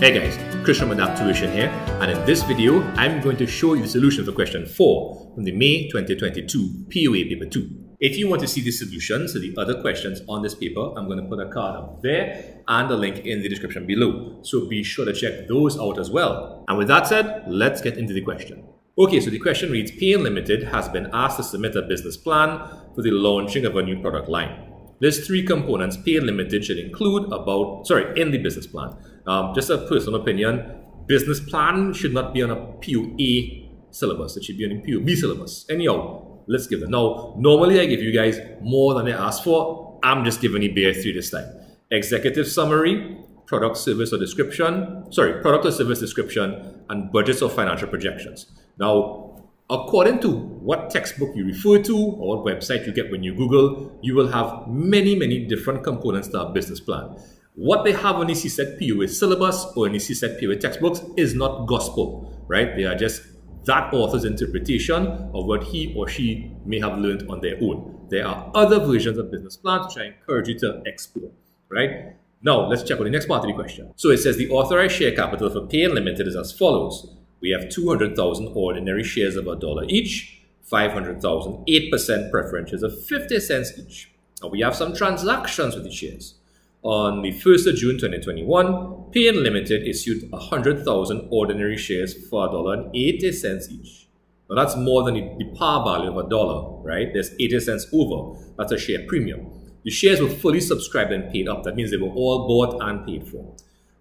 Hey guys, from Adapt Tuition here, and in this video, I'm going to show you the solution for question 4 from the May 2022 POA paper 2. If you want to see the solutions to the other questions on this paper, I'm going to put a card up there and a link in the description below. So be sure to check those out as well. And with that said, let's get into the question. Okay, so the question reads, PN Limited has been asked to submit a business plan for the launching of a new product line. There's three components PN Limited should include about, sorry, in the business plan. Um, just a personal opinion, business plan should not be on a POA syllabus. It should be on a POB syllabus. Anyhow, let's give them. Now, normally I give you guys more than they ask for. I'm just giving you bare three this time. Executive summary, product, service, or description. Sorry, product or service description, and budgets or financial projections. Now, according to what textbook you refer to or what website you get when you Google, you will have many, many different components to a business plan. What they have on the CSEC POA syllabus or in the CSEC POA textbooks is not gospel, right? They are just that author's interpretation of what he or she may have learned on their own. There are other versions of business plans which I encourage you to explore, right? Now, let's check on the next part of the question. So it says the authorized share capital for PN Limited is as follows. We have 200,000 ordinary shares of a dollar each, 500,000 8% preference shares of 50 cents each. And we have some transactions with the shares. On the 1st of June 2021, PN Limited issued 100,000 ordinary shares for $1.80 each. Now that's more than the, the par value of a dollar, right? There's 80 cents over. That's a share premium. The shares were fully subscribed and paid up. That means they were all bought and paid for.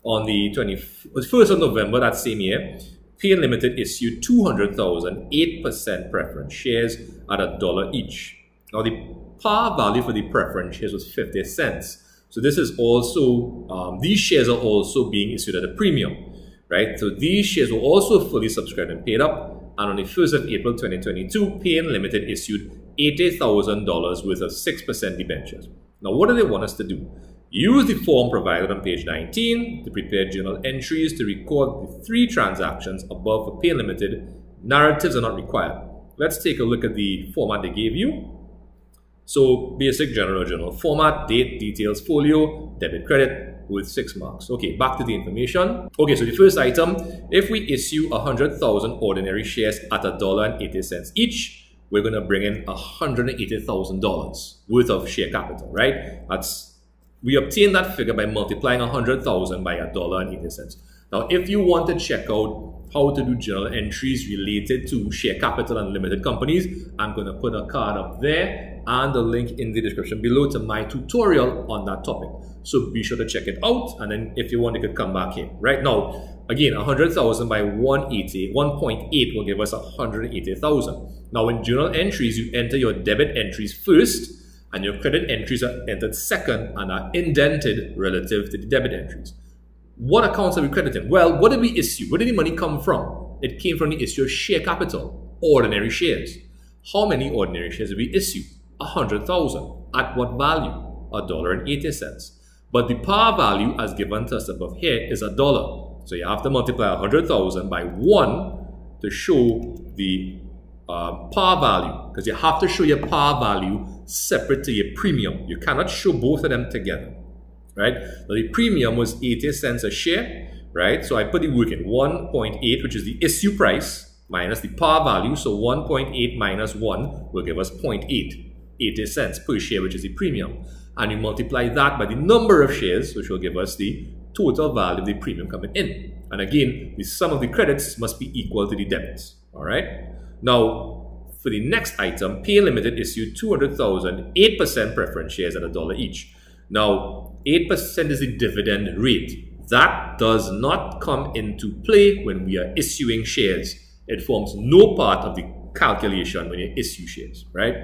On the 21st of November that same year, PN Limited issued 200,000 8% preference shares at a dollar each. Now the par value for the preference shares was 50 cents. So this is also, um, these shares are also being issued at a premium, right? So these shares were also fully subscribed and paid up. And on the 1st of April 2022, PN Limited issued $80,000 worth of 6% debentures. Now, what do they want us to do? Use the form provided on page 19 to prepare journal entries to record the three transactions above for PN Limited. Narratives are not required. Let's take a look at the format they gave you. So basic general journal format, date, details, folio, debit, credit with six marks. Okay, back to the information. Okay, so the first item, if we issue 100,000 ordinary shares at a dollar and 80 cents each, we're going to bring in $180,000 worth of share capital, right? That's we obtain that figure by multiplying 100,000 by a dollar and 80 cents. Now, if you want to check out how to do journal entries related to share capital and limited companies, I'm going to put a card up there and a link in the description below to my tutorial on that topic. So be sure to check it out. And then if you want, you could come back here. Right now, again, 100,000 by 180, 1.8 will give us 180,000. Now, in journal entries, you enter your debit entries first and your credit entries are entered second and are indented relative to the debit entries. What accounts are we crediting? Well, what did we issue? Where did the money come from? It came from the issue of share capital, ordinary shares. How many ordinary shares did we issue? 100,000. At what value? A dollar and 80 cents. But the par value as given to us above here is a dollar. So you have to multiply 100,000 by 1 to show the uh, par value because you have to show your par value separate to your premium. You cannot show both of them together right? The premium was 80 cents a share, right? So I put the work in 1.8, which is the issue price, minus the par value. So 1.8 minus 1 will give us 0.8, 80 cents per share, which is the premium. And you multiply that by the number of shares, which will give us the total value of the premium coming in. And again, the sum of the credits must be equal to the debits, all right? Now, for the next item, PN Limited issued 200,000 8% preference shares at a dollar each. Now, 8% is the dividend rate. That does not come into play when we are issuing shares. It forms no part of the calculation when you issue shares, right?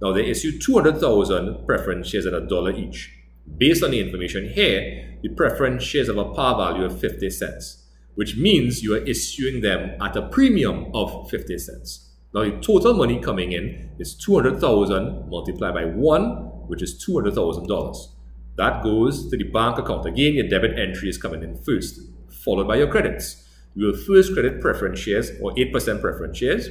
Now, they issue 200,000 preference shares at a dollar each. Based on the information here, the preference shares have a par value of 50 cents, which means you are issuing them at a premium of 50 cents. Now, the total money coming in is 200,000 multiplied by 1, which is $200,000. That goes to the bank account. Again, your debit entry is coming in first, followed by your credits. You will first credit preference shares or 8% preference shares.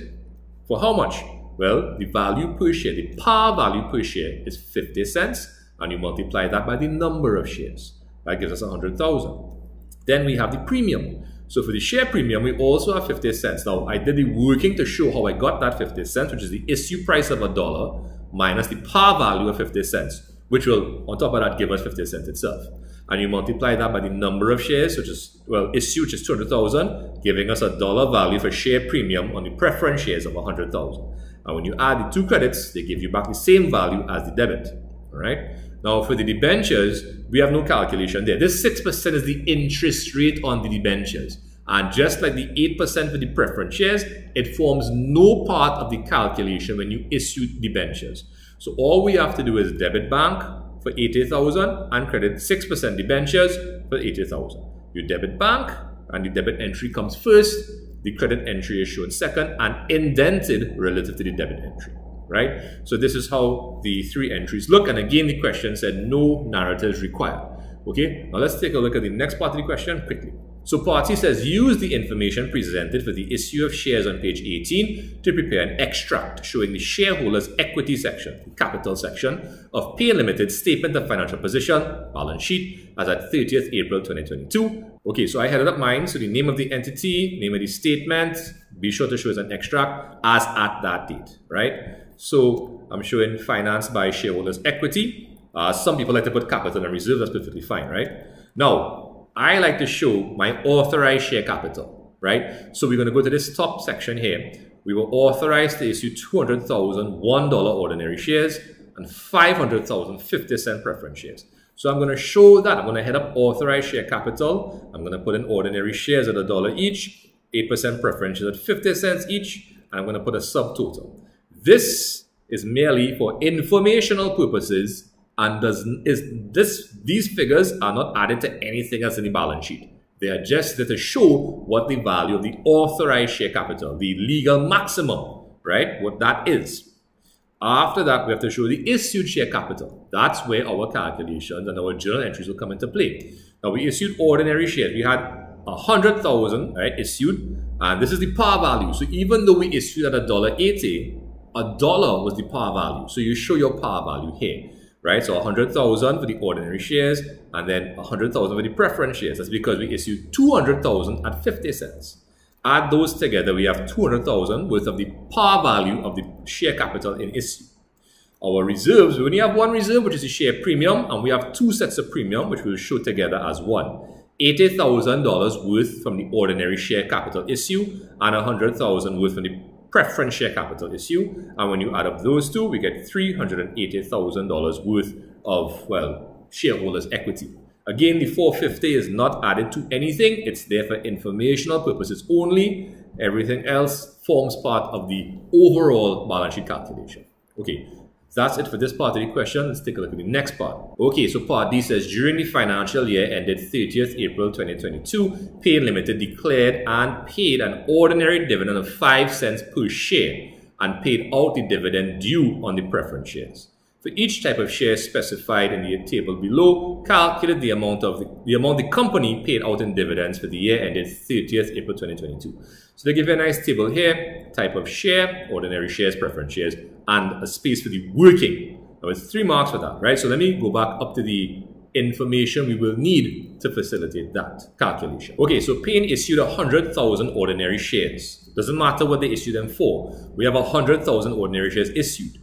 For how much? Well, the value per share, the par value per share is 50 cents, and you multiply that by the number of shares. That gives us 100,000. Then we have the premium. So for the share premium, we also have 50 cents. Now, I did the working to show how I got that 50 cents, which is the issue price of a dollar minus the par value of 50 cents, which will, on top of that, give us 50 cents itself. And you multiply that by the number of shares, which is, well, issue, which is 200,000, giving us a dollar value for share premium on the preference shares of 100,000. And when you add the two credits, they give you back the same value as the debit. All right. Now, for the debentures, we have no calculation there. This 6% is the interest rate on the debentures. And just like the 8% for the preference shares, it forms no part of the calculation when you issue debentures. So all we have to do is debit bank for 80,000 and credit 6% debentures for 80,000. You debit bank and the debit entry comes first, the credit entry is shown second and indented relative to the debit entry right? So this is how the three entries look. And again, the question said no narratives required. Okay, now let's take a look at the next part of the question quickly. So party says use the information presented for the issue of shares on page 18 to prepare an extract showing the shareholders equity section, capital section of Payne Limited statement of financial position, balance sheet as at 30th April 2022. Okay, so I headed up mine. So the name of the entity, name of the statement, be sure to show as an extract as at that date, right? So I'm showing finance by shareholders' equity. Uh, some people like to put capital and reserve. That's perfectly fine, right? Now, I like to show my authorized share capital, right? So we're going to go to this top section here. We were authorized to issue 200,000 $1 ordinary shares and 500,000 50 cent preference shares. So I'm going to show that. I'm going to head up authorized share capital. I'm going to put in ordinary shares at a dollar each, 8% preference shares at 50 cents each, and I'm going to put a subtotal. This is merely for informational purposes and does is this these figures are not added to anything else in the balance sheet. They are just there to show what the value of the authorized share capital, the legal maximum, right? What that is. After that, we have to show the issued share capital. That's where our calculations and our journal entries will come into play. Now, we issued ordinary shares. We had 100,000 right, issued, and this is the par value. So even though we issued at a dollar eighty, a dollar was the par value. So you show your par value here, right? So 100,000 for the ordinary shares and then 100,000 for the preference shares. That's because we issued 200,000 at 50 cents. Add those together, we have 200,000 worth of the par value of the share capital in issue. Our reserves, we only have one reserve, which is the share premium, and we have two sets of premium, which we'll show together as one. $80,000 worth from the ordinary share capital issue and 100,000 worth from the preference share capital issue. And when you add up those two, we get $380,000 worth of, well, shareholders' equity. Again, the 450 is not added to anything. It's there for informational purposes only. Everything else forms part of the overall balance sheet calculation. Okay, that's it for this part of the question. Let's take a look at the next part. Okay, so part D says during the financial year ended 30th April 2022, Payne Limited declared and paid an ordinary dividend of 5 cents per share and paid out the dividend due on the preference shares. For each type of share specified in the table below, calculate the amount of the, the amount the company paid out in dividends for the year ended 30th April 2022. So they give you a nice table here, type of share, ordinary shares, preference shares, and a space for the working. Now it's three marks for that, right? So let me go back up to the information we will need to facilitate that calculation. Okay, so Payne issued 100,000 ordinary shares. Doesn't matter what they issued them for. We have 100,000 ordinary shares issued.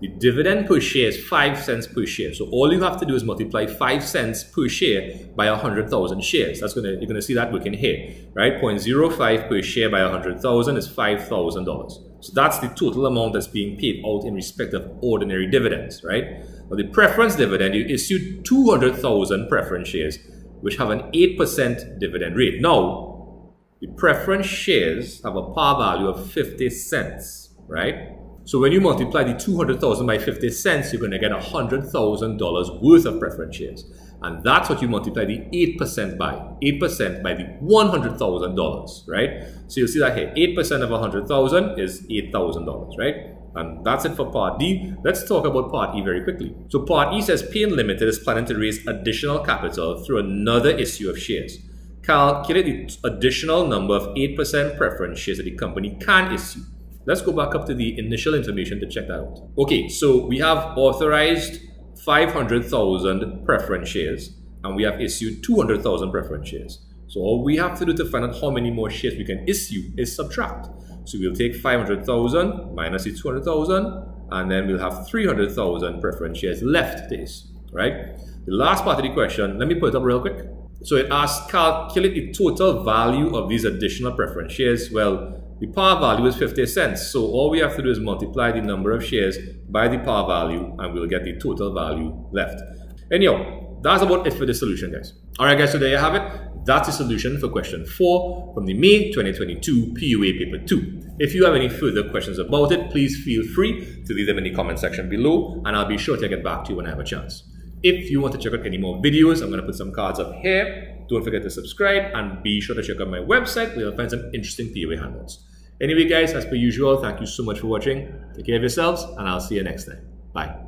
The dividend per share is 5 cents per share. So all you have to do is multiply 5 cents per share by 100,000 shares. That's gonna You're going to see that working here, right? 0.05 per share by 100,000 is $5,000. So that's the total amount that's being paid out in respect of ordinary dividends, right? Now the preference dividend, you issued 200,000 preference shares, which have an 8% dividend rate. Now, the preference shares have a par value of 50 cents, right? So when you multiply the 200,000 by 50 cents, you're going to get $100,000 worth of preference shares. And that's what you multiply the 8% by. 8% by the $100,000, right? So you'll see that here, 8% of 100,000 is $8,000, right? And that's it for Part D. Let's talk about Part E very quickly. So Part E says Payne Limited is planning to raise additional capital through another issue of shares. Calculate the additional number of 8% preference shares that the company can issue. Let's go back up to the initial information to check that out. Okay, so we have authorized 500,000 preference shares and we have issued 200,000 preference shares. So all we have to do to find out how many more shares we can issue is subtract. So we'll take 500,000 minus the 200,000 and then we'll have 300,000 preference shares left issue, right? The last part of the question, let me put it up real quick. So it asks calculate the total value of these additional preference shares. Well, the par value is 50 cents. So all we have to do is multiply the number of shares by the par value and we'll get the total value left. Anyhow, that's about it for the solution, guys. All right, guys, so there you have it. That's the solution for question 4 from the May 2022 POA paper 2. If you have any further questions about it, please feel free to leave them in the comment section below and I'll be sure to get back to you when I have a chance. If you want to check out any more videos, I'm going to put some cards up here. Don't forget to subscribe and be sure to check out my website where you'll find some interesting POA handouts. Anyway, guys, as per usual, thank you so much for watching. Take care of yourselves, and I'll see you next time. Bye.